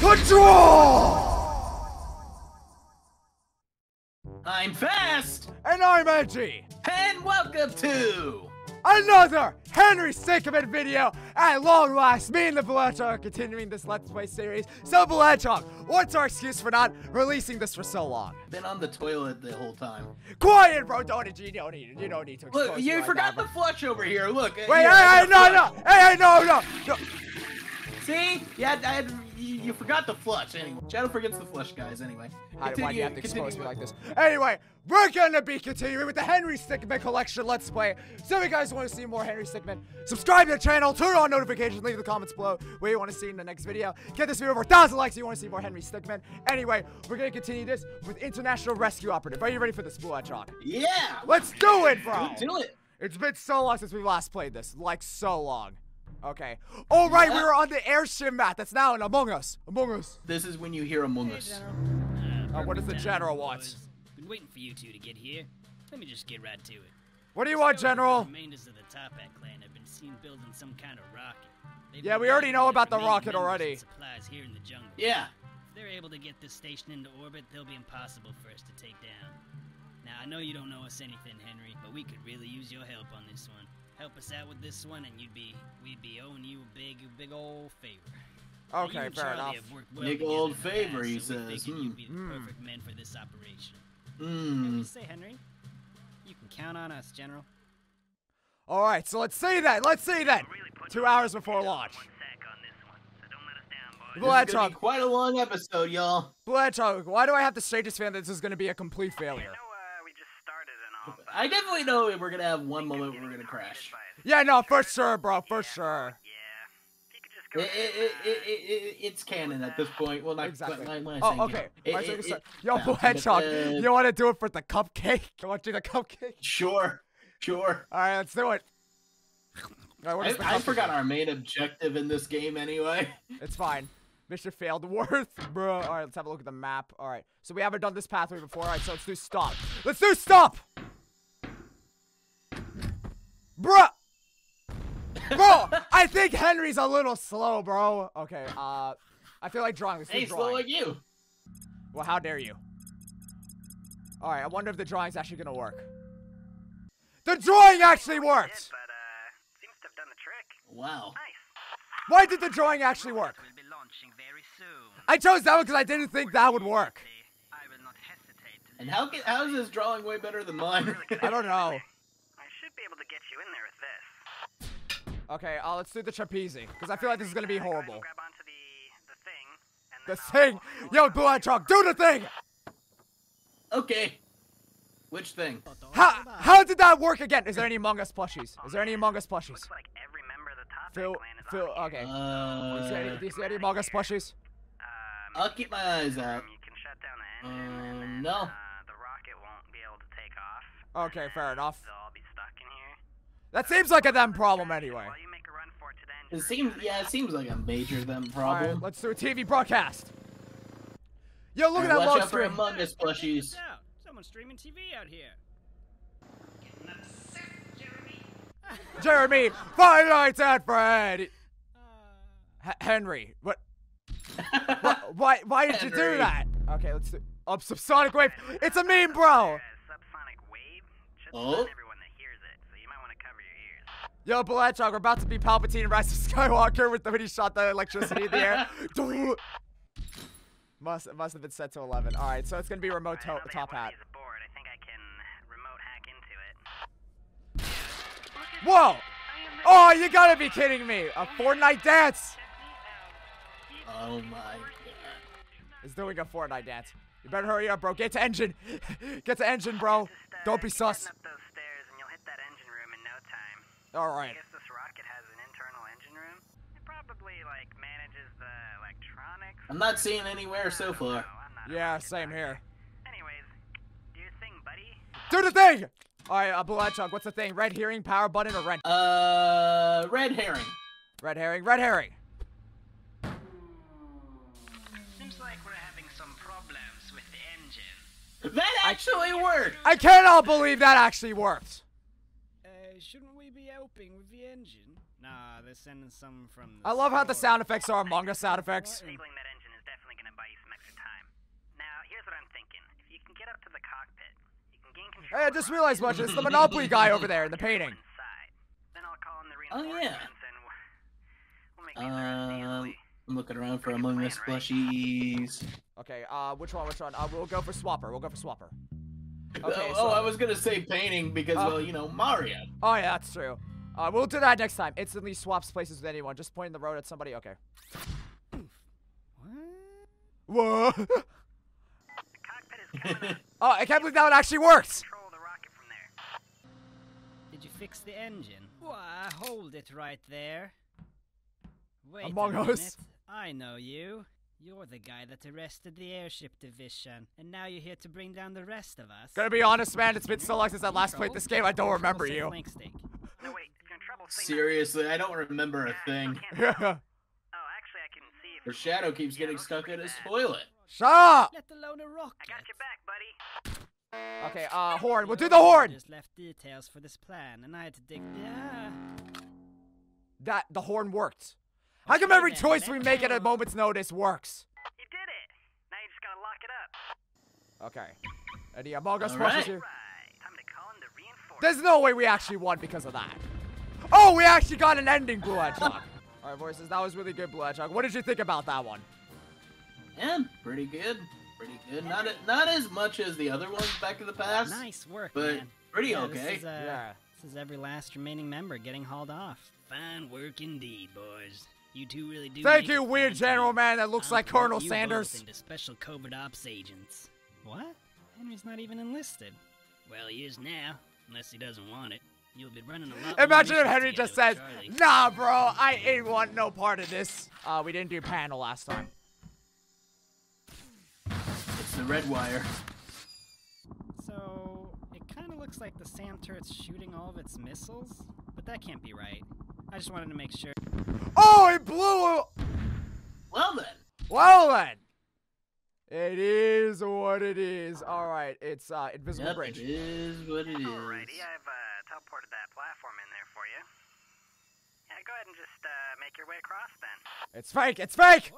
control! I'm Fast, And I'm Edgy. and welcome to. Another Henry Stickmin video! At long last, me and the Bullet are continuing this Let's Play series. So, Bullet what's our excuse for not releasing this for so long? Been on the toilet the whole time. Quiet, bro! Don't you don't need you don't need to Look, you forgot the flush over here. Look. Wait, hey, hey, no, no! Hey, hey, no, no! no. See? Yeah, I had, you, you forgot the flush anyway. Shadow forgets the flush, guys. Anyway. How, why do you have to Continue- expose me like this? Anyway, we're gonna be continuing with the Henry Stickmin collection Let's Play. So if you guys want to see more Henry Stickmin, subscribe to the channel, turn on notifications, leave the comments below what you want to see in the next video. Get this video over a thousand likes if you want to see more Henry Stickmin. Anyway, we're gonna continue this with International Rescue Operative. Are you ready for this, Blue Chalk? Yeah. Let's do it, bro! Do it. It's been so long since we last played this. Like, so long. Okay. Oh, right, we Yeah. were on the airship map. That's now in Among Us. Among Us. This is when you hear Among Us. Uh, what does the general want? Been waiting for you two to get here. Let me just get right to it. What do you want, General? The remainders of the Toppat clan have been seen building some kind of rocket. They've Yeah, we already know about the rocket already. Supplies here in the jungle. Yeah. If they're able to get this station into orbit, they'll be impossible for us to take down. Now, I know you don't know us anything, Henry, but we could really use your help on this one. Help us out with this one, and you'd be we'd be owing you a big, big old favor. Now, you Okay, fair Charlie enough. have worked well Big together old favor, past, he so says. figured Hmm. you'd be the Hmm. perfect man for this operation. What do you say, Henry? You can count on us, General. All right, so let's see that. Let's see that. Two hours before launch. This Blood is gonna be Chalk, quite a long episode, y'all. Blood Chalk, why do I have to say just fan that this is going to be a complete failure? I definitely know we're gonna have one moment where we're gonna crash. Yeah, no, for sure, bro, for sure. It, it, it, it, it, it's canon at this point. Well, not Exactly. Not, not Oh, saying okay. canon. It- Alright, it- you can it- start- Yo, yeah, Blood but, Chalk, uh, you want to do it for the cupcake? I want you the cupcake. Sure, sure. All right, let's do it. All right, what I, is I forgot our main objective in this game anyway. It's fine. Mission failed. Worth, bro. All right, let's have a look at the map. All right, so we haven't done this pathway before. All right, so let's do stop. Let's do stop. Bruh. Bro, I think Henry's a little slow, bro. Okay, uh, I feel like drawing. Let's do Hey, drawing. slow like you. Well, how dare you? All right, I wonder if the drawing's actually gonna work. The drawing actually worked. But uh, seems to have done the trick. Wow. Nice. Why did the drawing actually work? We'll be launching very soon. I chose that one because I didn't think that would work. I will not hesitate to And how can, how is this drawing way better than mine? I don't know. I should be able to get you in there with this. Okay, uh, let's do the trapeze because I feel like this is gonna be Uh, go ahead and horrible. Grab onto the the thing. And The thing, I'll- yo, Blue Eye Chalk, do the thing. okay. Which thing? How how did that work again? Is there any Among Us plushies? Is there any Among Us plushies? Looks like every member of the top Phil, clan is Phil, on here. okay. Do you see any, Uh, do you see any Among Us plushies? Um, I'll keep my eyes out. You can shut down the engine, and Um, then no. uh, the rocket won't be able to take off. Okay, and fair then enough. They'll all be stuck in here. That seems like a them problem anyway. While you make a run for it to the engine It room, seems, yeah, it seems like a major them All right, problem. let's do a TV broadcast. Yo, look And at that watch load out for screen. Among Us plushies. Someone's streaming TV out here. Jeremy, Five Nights at Freddy. H- Henry, what? what? Why? Why did you do that? Okay, let's do. Up subsonic wave. It's a meme, bro. Uh, subsonic wave. Should Oh. stun everyone that hears it, so you might want to cover your ears. Yo, Blatchog, we're about to be Palpatine and Rise of Skywalker with the when he shot the electricity in the air. must must have been set to 11. All right, so it's gonna be remote to- now top I have one of hat. these I think I can remote hack into it. Whoa! Oh, you gotta be kidding me! A Fortnite dance Oh my god. is doing a Fortnite dance. You better hurry up, bro. Get to engine. Get to engine, bro. Uh, Don't be sus. heading up those stairs and you'll hit that engine room in no time. All I guess this rocket has an internal engine room. It probably like manages the electronics. I'm not seeing anywhere so far. know, I'm not a Yeah, rocket same here. Anyways, do your thing, buddy. Do the thing! All right, uh, Blatchog, what's the thing? Red herring, power button, or red? Uh, red herring. Red herring, red herring. Seems like we're having some problems with the engine. That actually worked. I cannot believe that actually worked. Uh, shouldn't we be helping with the engine? Nah, they're sending some from. I love how the sound effects are Among Us sound effects. Disabling that engine is definitely going to buy you some extra time. Now, here's what I'm thinking. If you can get up to the cockpit, you can gain control. Hey, I just rocket realized much. It's the Monopoly guy over there in the painting. Then I'll call in the Oh, yeah. reinforcements and we'll- we'll make these Um. I'm looking around for Among Us plushies. Okay, uh, which one? Which one? Uh, we'll go for Swapper. We'll go for Swapper. Okay, oh, so- oh, I was gonna say painting because, Uh, well, you know, Mario. Oh yeah, that's true. Uh, we'll do that next time. Instantly swaps places with anyone. Just pointing the road at somebody. Okay. What? Whoa. The cockpit is coming up. oh, I can't believe that one actually worked. Control the rocket from there. Did you fix the engine? Why, hold it right there. Wait Among a Us. I know you. You're the guy that arrested the airship division, and now you're here to bring down the rest of us. Gonna be honest, man. It's been so long since I last played this game. I don't remember you. safe link steak. No, wait. Seriously, I don't remember a thing. still can't tell. Shut Oh, actually, I can see if Her shadow keeps Yeah, getting stuck in his bad. toilet. up. Let alone a rocket. I got your back, buddy. Okay, uh, horn. We'll do the horn. Just left details for this plan, and I had to dig. Yeah. That the horn worked. How come every then, choice we let's make at a moment's notice works? You did it. Now you just gotta lock it up. Okay. Any Among Us All plushes right. here? Right. Time to call in the reinforcements. There's no way we actually won because of that. Oh, we actually got an ending, Blue Hedgehog. All right, voices. That was really good, Blue Hedgehog. What did you think about that one? Yeah, pretty good. Pretty good. Not a, not as much as the other ones back in the past. Nice work, But man. pretty Yeah, okay. This is, uh, Yeah. This is every last remaining member getting hauled off. Fine work indeed, boys. You two really do. Thank you, weird general man that looks I'll like promote Colonel you Sanders. Both into special covert ops agents. What? Henry's not even enlisted. Well, he is now, unless he doesn't want it. You'll be running a lot. Imagine if Henry just says, Charlie. "Nah, bro, I ain't want no part of this." Uh, we didn't do panel last time. It's the red wire. So it kind of looks like the SAM turret's shooting all of its missiles, but that can't be right. I just wanted to make sure. Oh, it blew. Well then. Well then, it is what it is. All right, it's uh, invisible Yep, bridge. it is what it is. Alrighty, I've uh, teleported that platform in there for you. Yeah, go ahead and just uh, make your way across then. It's fake. It's fake.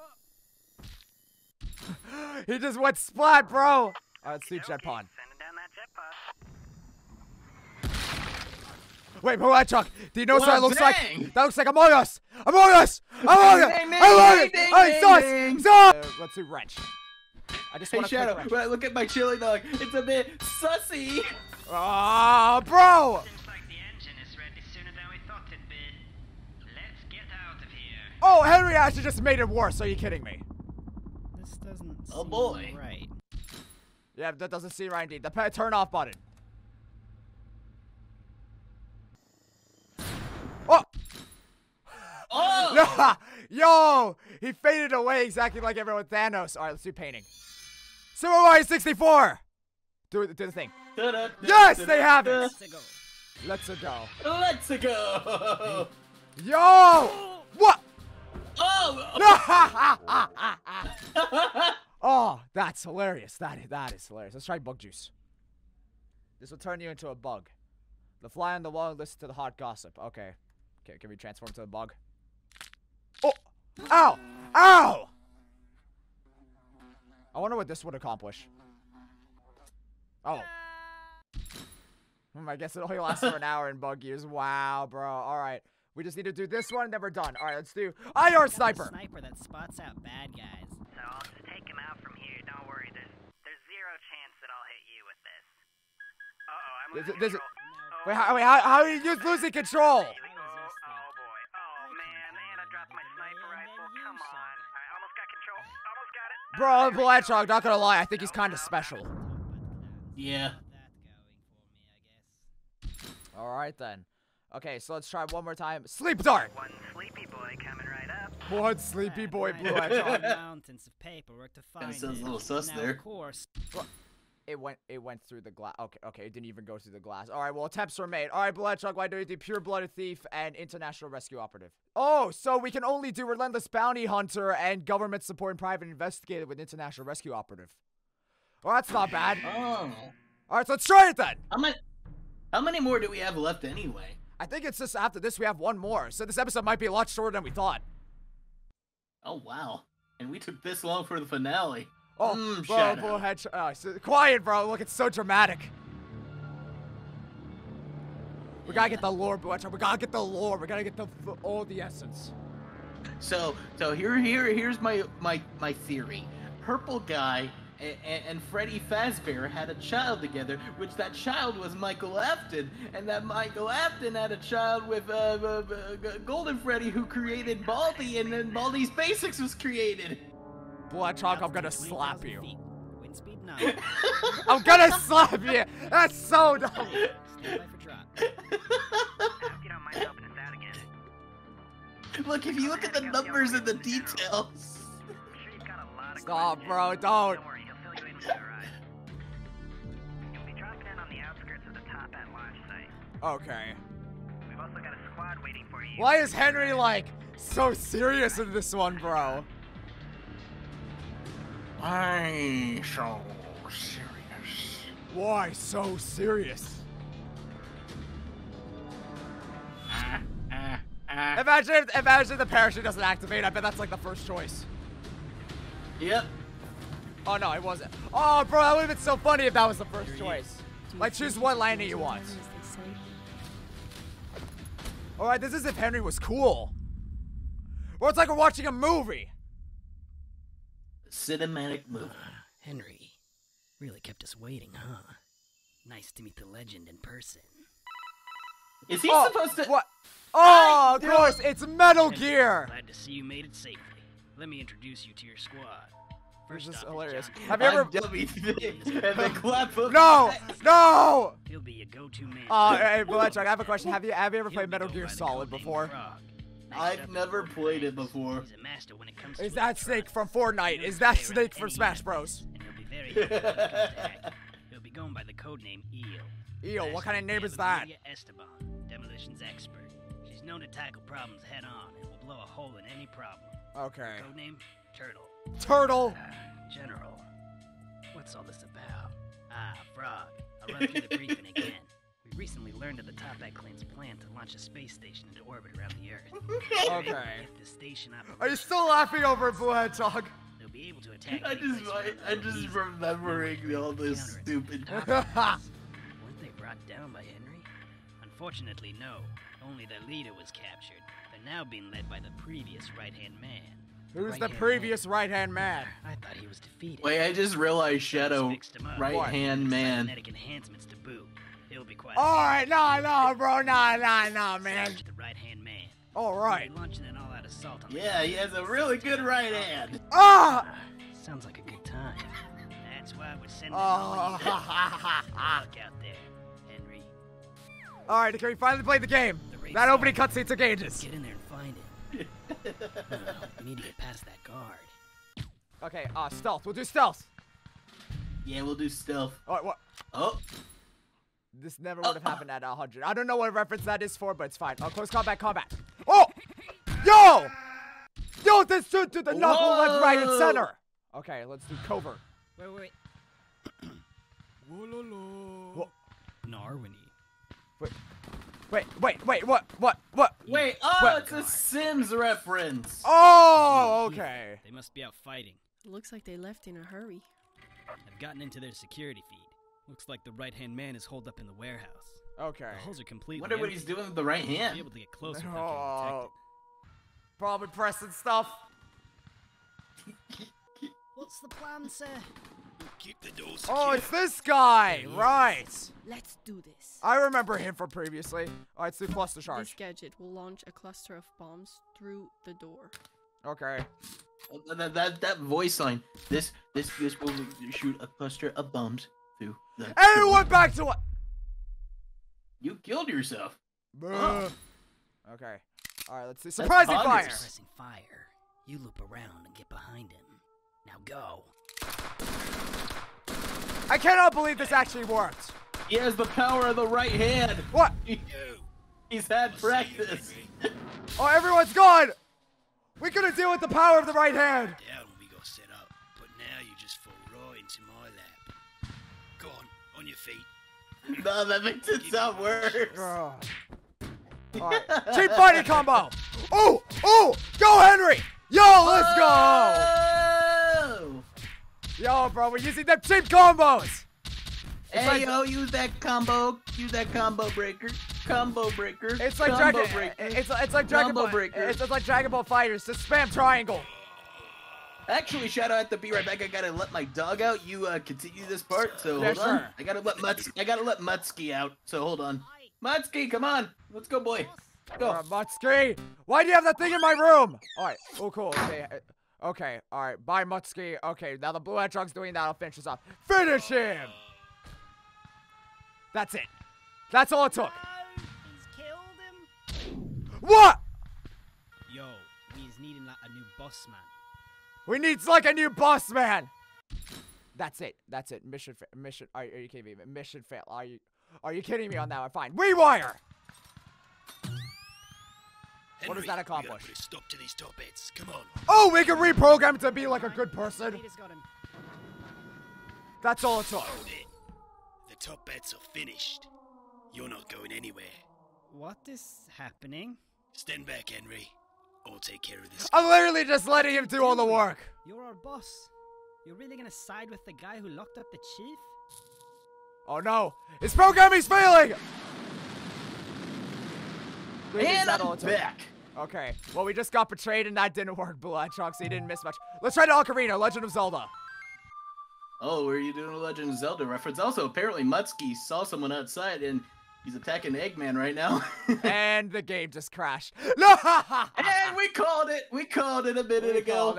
he just went splat, bro. All right, let's do jet pod. Sending down that jet pod. Wait, hold on, Chuck. Do you know what Well, that looks dang. like? That looks like Among Us. Among Us. Among Us. ding, ding, Among Us. ding, ding, Hey, ding, sus, ding. Uh, let's do wrench. I just Hey want to Shadow, wrench. well, look at my chili dog. It's a bit sussy. Ah, bro. Seems like the engine is ready sooner than we thought it'd be. Let's get out of here. Oh, Henry actually just made it worse. Are you kidding me? This doesn't. Oh, seem boy. Right. Yeah, that doesn't seem right indeed. The turn off button. Oh! Oh! Yo! He faded away exactly like everyone with Thanos. Alright, let's do painting. Super Mario 64! Do, it- do the thing. Yes, they have it. Let's go. Let's go. Let's go. Yo! What? Oh! oh, that's hilarious. That is, that is hilarious. Let's try bug juice. This will turn you into a bug. The fly on the wall listen to the hot gossip. Okay. Okay, can we transform to a bug? Oh! Ow! Ow! I wonder what this would accomplish. Oh. Hmm, I guess it only lasts for an hour in bug years. Wow, bro. Alright. We just need to do this one, and then we're done. Alright, let's do IR Sniper. Sniper that spots out bad guys. So I'll just take him out from here. Don't worry. There's there's zero chance that I'll hit you with this. Uh oh, I'm losing this- control. Oh, Wait, how, wait, how, how are you just losing control? Here. Oh boy. Oh man, and I dropped my sniper rifle. Come on. Alright, almost got control. Almost got it. Bro, there Blanchard, not gonna lie, I think he's kind of special. Yeah. That going for me, I guess. Alright then. Okay, so let's try one more time. Sleep Dart! One sleepy boy coming right up. One sleepy Right, boy right. blue hedgehog. Mountains of paperwork to find sounds a little sus now, there. Of course, It went it went through the glass. Okay, okay, it didn't even go through the glass. Alright, well attempts were made. Alright, Bloodshot, why do you do pure blooded thief and international rescue operative? Oh, so we can only do relentless bounty hunter and government support and private investigator with international rescue operative. Well, that's not bad. Oh. Alright, so let's try it then. How many? How many more do we have left anyway? I think it's just after this we have one more. So this episode might be a lot shorter than we thought. Oh wow. And we took this long for the finale. Oh, Mm, bro, bro, head, so- quiet, bro. Look, it's so dramatic. We gotta get the lore, bro. We gotta get the lore. We gotta get the all the essence. So so here here here's my my my theory. Purple guy and, and Freddy Fazbear had a child together, which that child was Michael Afton, and that Michael Afton had a child with uh, uh, uh, Golden Freddy, who created Baldi, and then Baldi's Basics was created. Blood chalk, I'm gonna slap you. Wind speed 9. I'm gonna slap you. That's so dumb. Stand by for drop. I hope you don't mind helping us out again. Look, if you look at the numbers and the details. I'm sure you've got a lot of Stop, bro. Don't. Okay. We've also got a squad waiting for you. Why is Henry like so serious in this one, bro? I'm so serious. Why so serious? Imagine if, imagine if the parachute doesn't activate. I bet that's like the first choice. Yep. Oh no, it wasn't. Oh, bro, that would have been so funny if that was the first choice. Like, choose what landing you want. All right, this is if Henry was cool. Or it's like we're watching a movie. Cinematic movie. Henry, really kept us waiting, huh? Nice to meet the legend in person. Is he oh, supposed to? What? Oh, of I course, it's Metal Henry, Gear. Glad to see you made it safely. Let me introduce you to your squad. First This is hilarious. John Have you ever? I'm dummy thick, and clap of No, no. He'll be your go-to man. Uh, hey, Blanchard, I have a question. Have you have you ever He'll played Metal Gear Solid before? I've never played it before. He's a master when it comes Is that electronics. Snake from Fortnite? Is that Snake from Smash Bros? And he'll be very happy. He'll be going by the codename Eel. Eel, what kind of name is that? Esteban, demolitions expert. She's known to tackle problems head on and will blow a hole in any problem. Okay. Codename Turtle. Turtle. General, what's all this about? Ah, Frog. I'll run through the briefing again. We recently learned of the Toppat clan's plan to launch a space station into orbit around the Earth. Okay. If the station Are you still laughing over Blue Hedgehog? they'll be able to attack. I just, I, I just remembering all this stupid. Weren't they brought down by Henry? Unfortunately, no. Only their leader was captured. They're now being led by the previous right-hand man. Who's the Right-hand previous right hand man? man. I thought he was defeated. Wait, I just realized Shadow, Fixed him right What? hand man. Cybernetic enhancements to boot. He'll be quite. Alright, no, no, bro, no, no, no, man. The right-hand man. Alright. Launching an all-out assault on Yeah, he has a really good right hand. Ah! Ah, Sounds like a good time. That's why we're sending Oh, all of you. out there, Henry. Alright, can we finally play the game? The That opening starts. cutscene took ages. Get in there and find it. No, no, we need to get past that guard. Okay, uh, stealth. We'll do stealth. Yeah, we'll do stealth. Alright, what? Oh, This never would have happened at 100. I don't know what reference that is for, but it's fine. Oh, close combat, combat. Oh! Yo! Yo, this dude to the knuckle, left, right, and center. Okay, let's do covert. Wait, wait, wait. Wha- Narwini. Wait, wait, wait, wait, what, what, what? wait. Oh, Well- it's a Sims reference. Oh, okay. They must be out fighting. Looks like they left in a hurry. I've gotten into their security feed. Looks like the right-hand man is holed up in the warehouse. Okay. The holes are completely Wonder what he's doing with the right hand. Be able to get closer Oh, detected. probably pressing stuff. What's the plan, sir? Keep the doors Oh, it's this guy, right. Let's do this. I remember him from previously. All right, let's do cluster This gadget will launch a cluster of bombs through the door. Okay. That, that, that voice line. This this this will shoot a cluster of bombs through the. Everyone back to what? You killed yourself. Bruh. Okay. All right, let's see. Surprising fire. obvious. Pressing fire. You loop around and get behind him. Now go. I cannot believe this actually worked. He has the power of the right hand. What? He's had practice. Oh, everyone's gone. We couldn't deal with the power of the right hand. Down we got set up, but now you just fall right into my lap. Go on, on your feet. No, that makes it sound worse. Ugh. All right. Cheap fighting combo. Oh, oh, go Henry. Yo, let's go. Yo, bro, we're using them cheap combos. Hey like- yo, use that combo, use that combo breaker, combo breaker. It's like combo Dragon. breaker. It's it's like Dragon Combo Ball. breaker. It's just like Dragon Ball FighterZ. Just spam triangle. Actually, shout out to be right back. I gotta let my dog out. You uh, continue this part. So Yeah, hold on. I gotta let Muts. I gotta let Mutsky out. So hold on. Mutsky, come on. Let's go, boy. Go. Alright, Mutsky. Why do you have that thing in my room? All right. Oh, cool. Okay. Okay. All right. Bye, Mutsky. Okay. Now the blue hedgehog's doing that. I'll finish this off. Finish him. That's it. That's all it took. He's killed him. What? Yo, he's needing like a new boss man. We need like a new boss man. That's it. That's it. Mission. Fa- mission. Are, are you kidding me? Mission fail. Are you? Are you kidding me on that one? Fine. Rewire. What does that accomplish? Put a stop to these top hits. Come on. Oh, we can reprogram to be like a good person. He just got him. That's all it took. Hold it. The top bets are finished. You're not going anywhere. What is happening? Stand back, Henry. I'll take care of this. I'm literally just letting him do all the work. You're our boss. You're really gonna side with the guy who locked up the chief? Oh no, his programming's failing. Wait, and I'm all back. Okay, well we just got betrayed and that didn't work, Blue Hedgehog, so he didn't miss much. Let's try the Ocarina, Legend of Zelda. Oh, were you doing a Legend of Zelda reference? Also, apparently Mutsky saw someone outside and he's attacking Eggman right now. and the game just crashed. No! and we called it. We called it a minute We ago.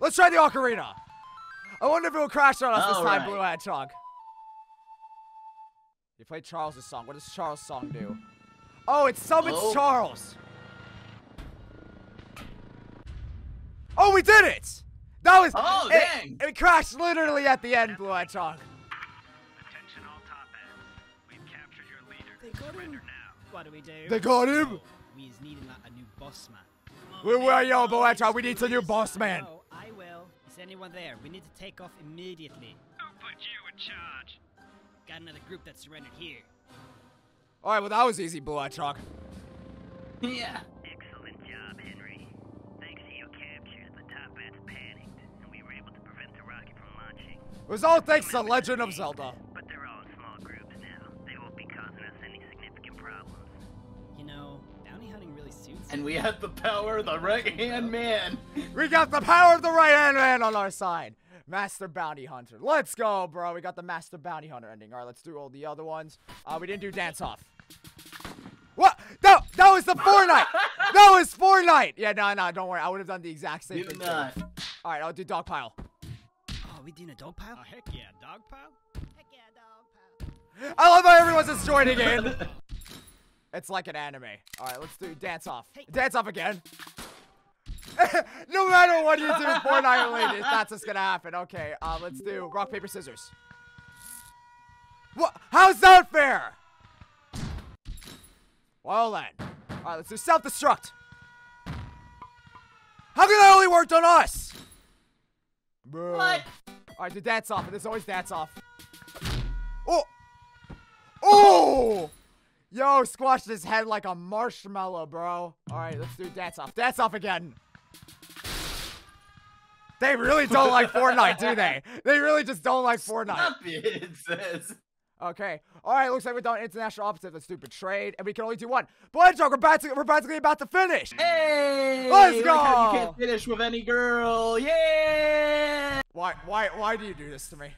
Let's try the Ocarina. I wonder if it will crash on us this time, right. Blue Hedgehog. You play Charles' song. What does Charles' song do? Oh, it summons Oh. Charles. Oh, we did it! That was. Oh, it, dang. It crashed literally at the end, Blue Hedgehog. Attention all top heads. We've captured your leader. They got him. Surrender now. What do we do? They got him. We is needing like a new boss man. We were yo, Blue Hedgehog. We need a new boss oh, man. Oh, I will. Is anyone there? We need to take off immediately. Who put you in charge? Got another group that surrendered here. All right, well that was easy, Blue Hedgehog. Yeah. Excellent job, Henry. Thanks to your capture, the top bats panicked, and we were able to prevent the rocket from launching. It was all thanks to Legend of Zelda. But they're all in small groups now. They won't be causing us any significant problems. You know, bounty hunting really suits And we have the power of the right hand man. We got the power of the right hand man on our side. Master Bounty Hunter. Let's go, bro. We got the Master Bounty Hunter ending. All right, let's do all the other ones. Uh, we didn't do Dance Off. What? No, that was the Fortnite. that was Fortnite. Yeah, no, no, don't worry. I would have done the exact same Do thing. too. All right, I'll do Dog Pile. Oh, we doing a dog pile? Oh, heck yeah, dog pile? Heck yeah, dog pile. I love how everyone's just joining in. It's like an anime. All right, let's do Dance Off. Hey. Dance Off again. no matter what you do Fortnite related, that's what's gonna happen. Okay, uh, let's do rock paper scissors. What? How's that fair? Well then, all right, let's do self destruct. How can that only worked on us? Bro. What? All right, do dance off. There's always dance off. Oh, oh! Yo, squashed his head like a marshmallow, bro. All right, let's do dance off. Dance off again. They really don't like Fortnite, do they? They really just don't like Fortnite. Stop it. Okay. All right. Looks like we've done international opposite of stupid trade, and we can only do one. But we're basically we're about to finish. Hey! Let's go! Like you can't finish with any girl. Yeah! Why? Why? Why do you do this to me?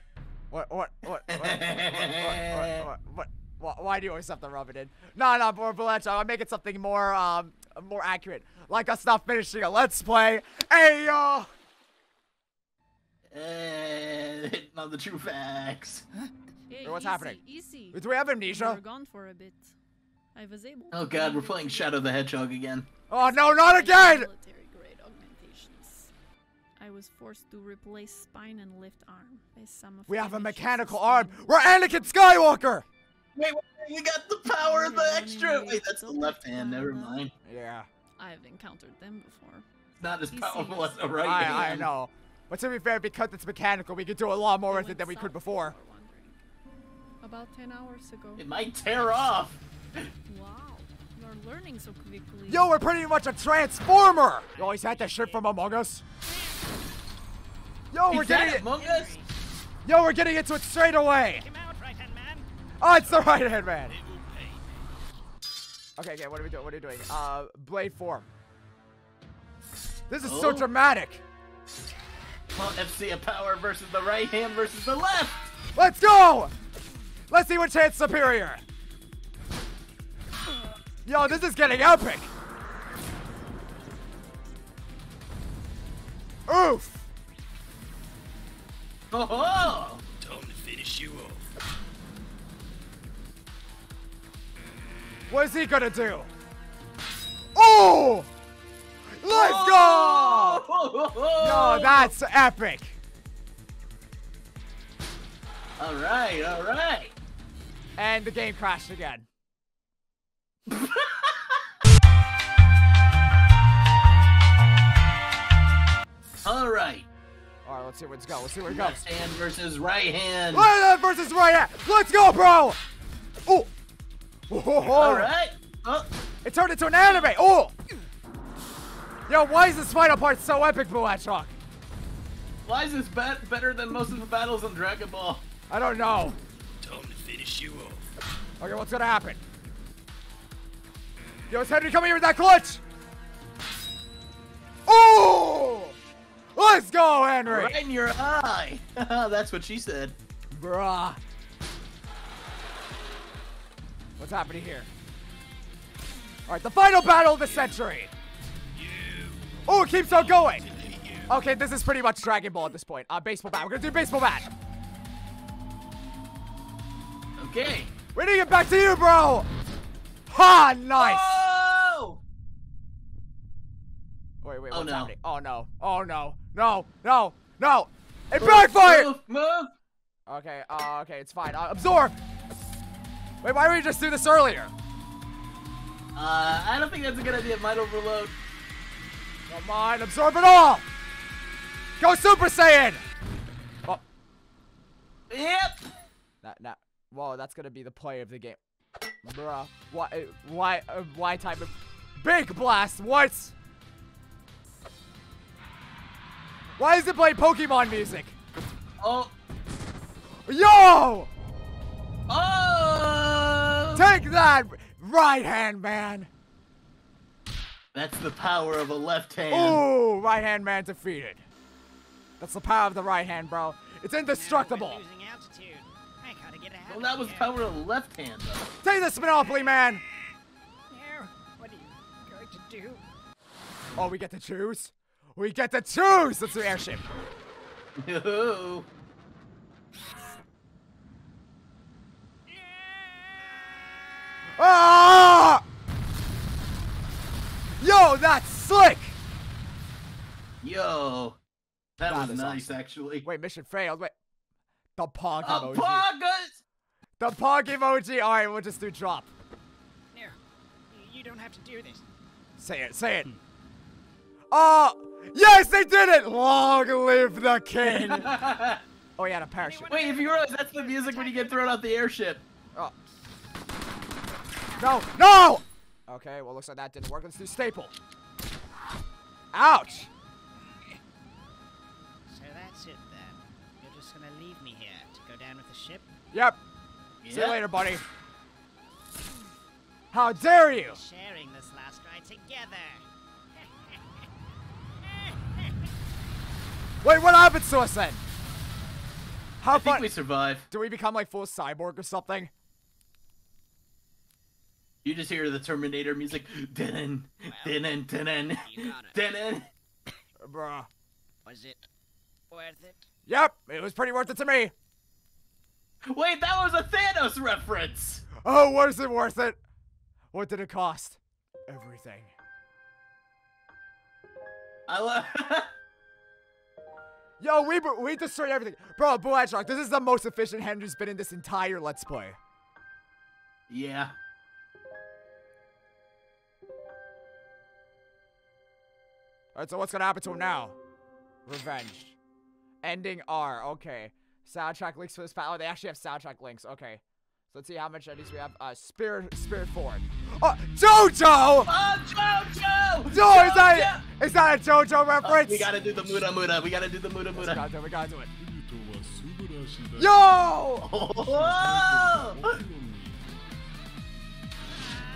What? What? What? What? what, what, Why do you always have to rub it in? No, no, more Valencio. I'm making something more, um, more accurate. Like us not finishing a let's play. Hey, y'all. Eh, not the true facts. Hey, what's easy, happening? Easy. Do we have We amnesia? were gone for a bit. I was able. Oh god, we're playing Shadow the Hedgehog again. Oh no, not again! Military grade augmentations. I was forced to replace spine and left arm some of We have a mechanical arm. We're Anakin Skywalker. Wait, wait, we got the power of the extra. Wait, that's the left hand. Never mind. Yeah, I've encountered them before. Not as powerful as the right I, hand. I know. But to be fair, because it's mechanical, we can do a lot more with it than we could before. before about 10 hours ago. It might tear off. Wow, you're learning so quickly. Yo, we're pretty much a transformer. You always had that shit from Among Us. Yo, we're Is that getting it. Among Us? Yo, we're getting into it straight away. Come out, right. Oh, it's the right hand man. It will pay. Okay, okay, what are we doing? What are you doing? Uh, blade form. This is so Oh. dramatic. Well, FC of power versus the right hand versus the left. Let's go! Let's see which hand's superior. Yo, this is getting epic. Oof. Oh, oh. Time to finish you off. What is he gonna do? Oh! Let's go! Oh! Yo, that's epic. All right, all right. And the game crashed again. All right. All right, let's see where it's going. Let's see where it goes. Left hand versus right hand. Right hand versus right hand. Let's go, bro. Oh. Oh. All right. Oh, It turned into an anime. Oh. Yo, why is this final part so epic, Blue why is this bet better than most of the battles in Dragon Ball? I don't know. Time to finish you off. Okay, what's gonna happen? Yo, is Henry coming here with that clutch? Oh! Let's go, Henry! Right in your eye. That's what she said. Bruh. What's happening here? Alright, the final battle of the century! Oh, it keeps on going! Okay, this is pretty much Dragon Ball at this point. Uh, baseball bat. We're gonna do baseball bat. Okay. We're gonna get back to you, bro! Ha! Nice! Oh! Wait, wait, Oh, what's no. happening? Oh no. Oh no. No, no, no! It backfired! Move, move. Okay, uh, okay, it's fine. Uh, absorb! Wait, why did we just do this earlier? Uh, I don't think that's a good idea. It might overload. Come on, absorb it all! Go Super Saiyan! Oh, Yep. that, that, whoa, that's gonna be the play of the game. Bruh, why, uh, why, uh, why type of big blast? What? Why is it playing Pokemon music? Oh. Yo! Oh. Take that, right hand man! That's the power of a left hand. Ooh, right hand man defeated. That's the power of the right hand, bro. It's indestructible. We're altitude. I gotta get out Well, that was here. power of the left hand, though. Take this Monopoly, man! No, what are you going to do? Oh, we get to choose? We get to choose! Let's do airship. Yo. Ah! Yo, that's slick! Yo. That, That was is nice, actually. Wait, mission failed. Wait. The pog A emoji. pogus! The pog emoji. Alright, we'll just do drop. No, you don't have to do this. Say it, say it. Oh, yes, they did it! Long live the king! oh, he had a parachute. Wait, if you realize that's the music when you get thrown out the airship. Oh. No, no! Okay, well, looks like that didn't work. Let's do staple. Ouch! So that's it then. You're just gonna leave me here to go down with the ship? Yep. See you later, buddy. How dare you! Sharing this last ride together. Wait, what happens to us then? How I think fun? we survive. Do we become like full cyborg or something? You just hear the Terminator music. Dun dun dun you got uh, Bruh. Was it worth it? Yep, it was pretty worth it to me. Wait, that was a Thanos reference. Oh, was it worth it? What did it cost? Everything. I love. Yo, we we destroyed everything. Bro, Blue Edge Rock, this is the most efficient Henry's been in this entire Let's Play. yeah. Alright, so what's gonna happen to him now? Revenge. Ending R. Okay. Soundtrack links for this file. Oh, they actually have soundtrack links. Okay. So let's see how much enemies we have. Uh, Spirit, Spirit Four. Oh, JoJo! Oh, JoJo! No, JoJo! is not, a, a JoJo reference. Oh, we gotta do the Muda Muda. We gotta do the Muda Muda. We gotta do it. We gotta do it. Yo! Oh!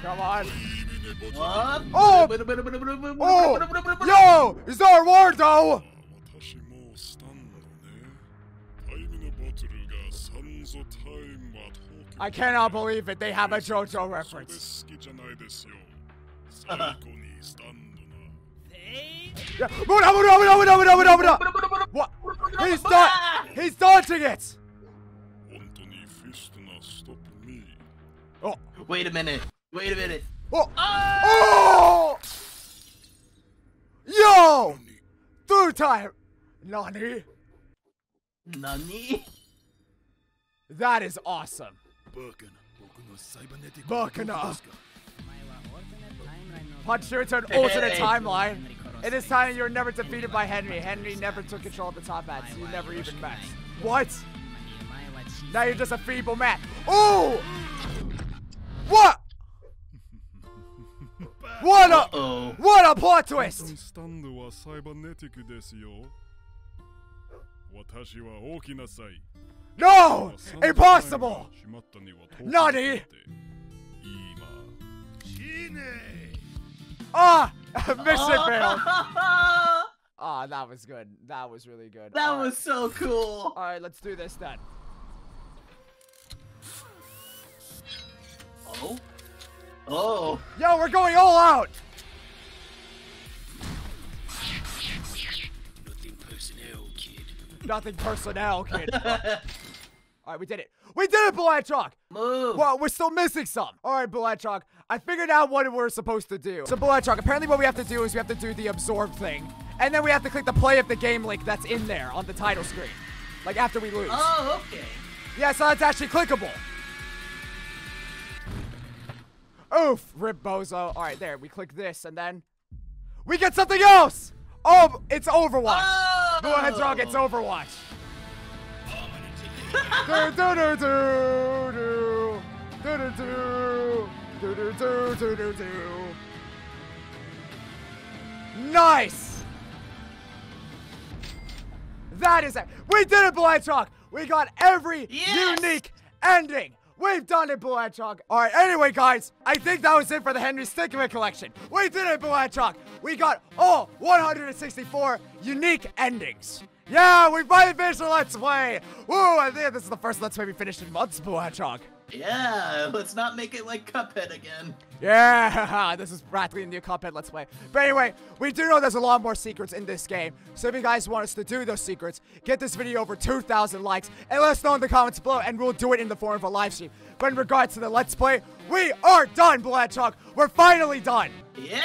Come on. Oh! oh! Yo! Is there a war though? I cannot believe it. They have a JoJo reference. yeah. What? He's not. He's dodging it. Oh. Wait a minute. Wait a minute. Oh! Oh! Yo! Third time! Nani? Nani? That is awesome. Burkina, Puncher, it's an alternate timeline. It is time you were never defeated by Henry. Henry never took control of the top hat, you never even met. What? Now you're just a feeble man. Oh! What? What a Uh-oh. what a plot 本当 twist! にスタンドはサイバネティックですよ私は大きなサイ No! Impossible! しまったには何今 Ah! Mission failed. that Ah, that was good. That was really good. was Alright. so cool. Alright, let's do this then. Oh. Oh. Yo, we're going all out! Nothing personnel, kid. Nothing personnel, kid. Alright, we did it. We did it, Blanchok! Move. Well, we're still missing some. Alright, Blanchok. I figured out what we're supposed to do. So, Blanchok, apparently what we have to do is we have to do the absorb thing. And then we have to click the play of the game link that's in there on the title screen. Like after we lose. Oh, okay. Yeah, so that's actually clickable. Oof, Ribozo! All right, there. We click this, and then we get something else. Oh, it's Overwatch. Oh. Go ahead, Hedgehog. It's Overwatch. do, do, do, do, do. Do, do, do. Do, do, do, do, do, do. Nice. That is it. We did it, Blind Talk. We got every yes. unique ending. We've done it, Blind Chalk. All right, anyway, guys, I think that was it for the Henry Stickmin collection. We did it, Blind Chalk. We got all 164 unique endings. Yeah, we finally finished the Let's Play. Woo, I think this is the first Let's Play we finished in months, Blind Chalk. Yeah, let's not make it like Cuphead again. Yeah, this is practically a new Cuphead Let's Play. But anyway, we do know there's a lot more secrets in this game. So if you guys want us to do those secrets, get this video over 2,000 likes and let us know in the comments below and we'll do it in the form of a live stream. But in regards to the Let's Play, we are done, Bladchuk. We're finally done. Yeah.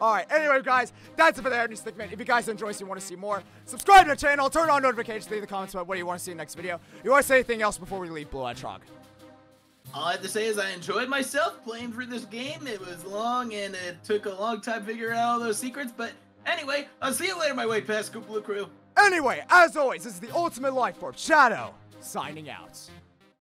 Alright, anyway, guys, that's it for the Henry Stickmin. If you guys enjoy this and want to see more, subscribe to the channel, turn on notifications, leave the comments about what you want to see in the next video. You want to say anything else before we leave Blue Hedgehog? All I have to say is I enjoyed myself playing through this game. It was long and it took a long time figuring out all those secrets. But anyway, I'll see you later, my way past Blue crew. Anyway, as always, this is the ultimate life form, Shadow, signing out.